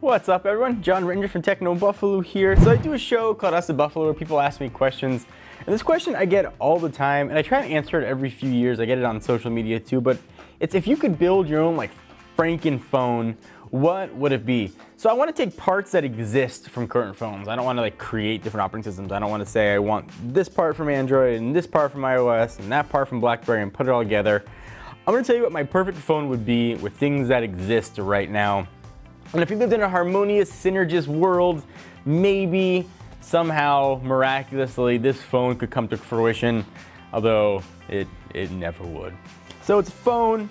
What's up everyone? Jon Rettinger from Techno Buffalo here. So I do a show called Ask the Buffalo where people ask me questions. And this question I get all the time and I try to answer it every few years. I get it on social media too, but it's if you could build your own like Franken phone, what would it be? So I want to take parts that exist from current phones. I don't want to like create different operating systems. I don't want to say I want this part from Android and this part from iOS and that part from BlackBerry and put it all together. I'm going to tell you what my perfect phone would be with things that exist right now and if you lived in a harmonious, synergist world, maybe somehow, miraculously, this phone could come to fruition, although it, it never would. So it's a phone.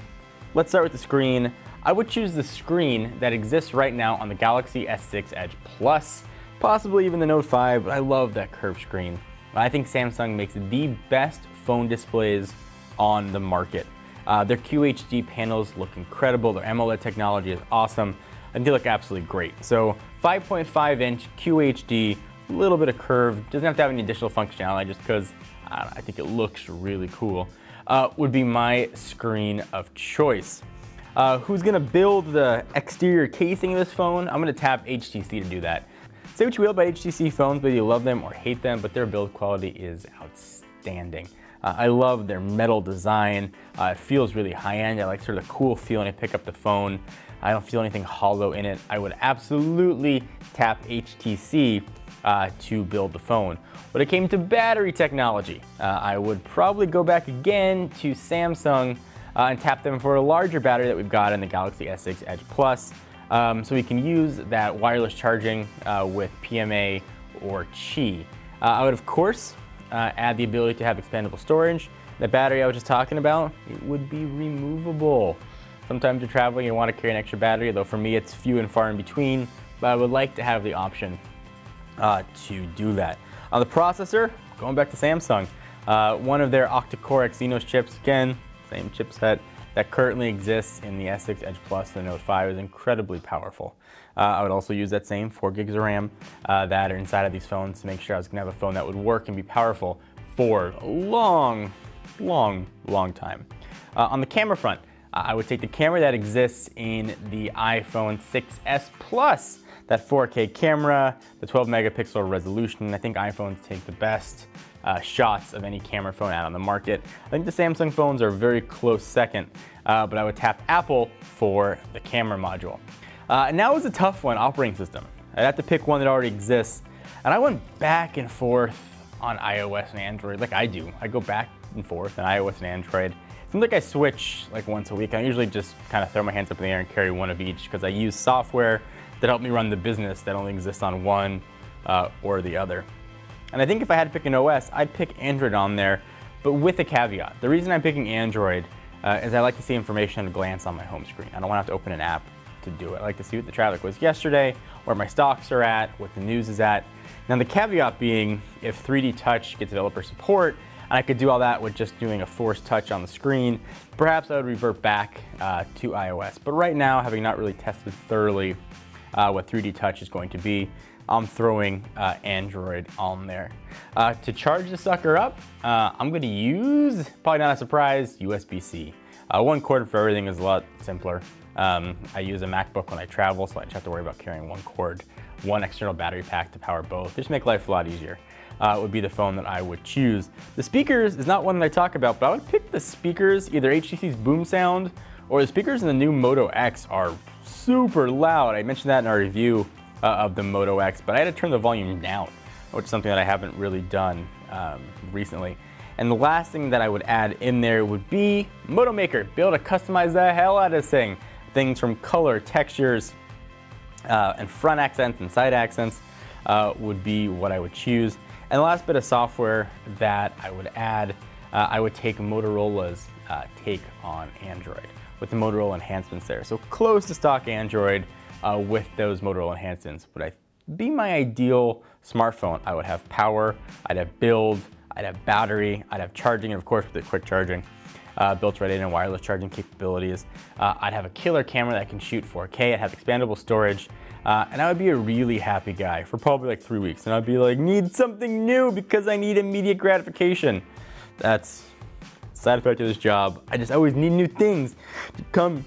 Let's start with the screen. I would choose the screen that exists right now on the Galaxy S6 Edge Plus, possibly even the Note 5, but I love that curved screen. I think Samsung makes the best phone displays on the market. Uh, their QHD panels look incredible, their AMOLED technology is awesome, and they look absolutely great. So 5.5 inch QHD, a little bit of curve, doesn't have to have any additional functionality just because I, I, think it looks really cool, uh, would be my screen of choice. Uh, who's gonna build the exterior casing of this phone? I'm gonna tap HTC to do that. Say what you will about HTC phones, whether you love them or hate them, but their build quality is outstanding. Uh, I love their metal design. Uh, it feels really high-end. I like sort of the cool feel when I pick up the phone. I don't feel anything hollow in it. I would absolutely tap HTC uh, to build the phone. When it came to battery technology, uh, I would probably go back again to Samsung uh, and tap them for a larger battery that we've got in the Galaxy S6 Edge Plus. Um, so we can use that wireless charging uh, with PMA or Qi. I would of course uh, add the ability to have expandable storage. The battery I was just talking about, it would be removable. Sometimes you're traveling, you want to carry an extra battery, though for me it's few and far in between, but I would like to have the option uh, to do that. On the processor, going back to Samsung, uh, one of their octa-core Exynos chips, again, same chipset that currently exists in the S6 Edge Plus, the Note 5 is incredibly powerful. Uh, I would also use that same 4 gigs of RAM uh, that are inside of these phones to make sure I was gonna have a phone that would work and be powerful for a long, long, long time. Uh, on the camera front, I would take the camera that exists in the iPhone 6s Plus, that 4K camera, the 12 megapixel resolution. I think iPhones take the best uh, shots of any camera phone out on the market. I think the Samsung phones are a very close second, uh, but I would tap Apple for the camera module. Uh, now is a tough one, operating system. I'd have to pick one that already exists, and I went back and forth on iOS and Android like I do. I go back and forth on iOS and Android. It Seems like I switch like once a week. I usually just kind of throw my hands up in the air and carry one of each because I use software that help me run the business that only exists on one uh, or the other. And I think if I had to pick an OS, I'd pick Android on there, but with a caveat. The reason I'm picking Android uh, is I like to see information at a glance on my home screen. I don't want to have to open an app to do it. I like to see what the traffic was yesterday, where my stocks are at, what the news is at. Now the caveat being, if 3D Touch gets developer support, and I could do all that with just doing a force touch on the screen. Perhaps I would revert back uh, to iOS. But right now, having not really tested thoroughly uh, what 3D Touch is going to be, I'm throwing uh, Android on there. Uh, to charge the sucker up, uh, I'm gonna use, probably not a surprise, USB-C. Uh, one cord for everything is a lot simpler. Um, I use a MacBook when I travel, so I don't have to worry about carrying one cord, one external battery pack to power both. Just make life a lot easier uh, would be the phone that I would choose. The speakers is not one that I talk about, but I would pick the speakers, either HTC's Boom Sound or the speakers in the new Moto X are super loud. I mentioned that in our review uh, of the Moto X, but I had to turn the volume down, which is something that I haven't really done um, recently. And the last thing that I would add in there would be Moto Maker. Be able to customize the hell out of this thing. Things from color, textures, uh, and front accents and side accents uh, would be what I would choose. And the last bit of software that I would add, uh, I would take Motorola's uh, take on Android with the Motorola enhancements there. So close to stock Android uh, with those Motorola enhancements would I be my ideal smartphone. I would have power, I'd have build, I'd have battery, I'd have charging, of course with the quick charging. Uh, built right in and wireless charging capabilities. Uh, I'd have a killer camera that can shoot 4K. I'd have expandable storage. Uh, and I would be a really happy guy for probably like three weeks. And I'd be like, need something new because I need immediate gratification. That's side effect of this job. I just always need new things to come.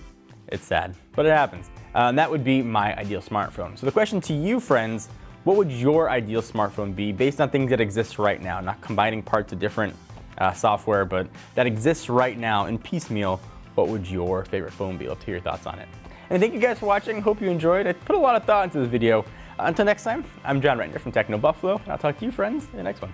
It's sad, but it happens. Uh, and that would be my ideal smartphone. So the question to you, friends, what would your ideal smartphone be based on things that exist right now, not combining parts of different uh, software, but that exists right now in piecemeal, what would your favorite phone be? Love to hear your thoughts on it. And thank you guys for watching. Hope you enjoyed. I put a lot of thought into this video. Until next time, I'm Jon Rettinger from Techno Buffalo, and I'll talk to you friends in the next one.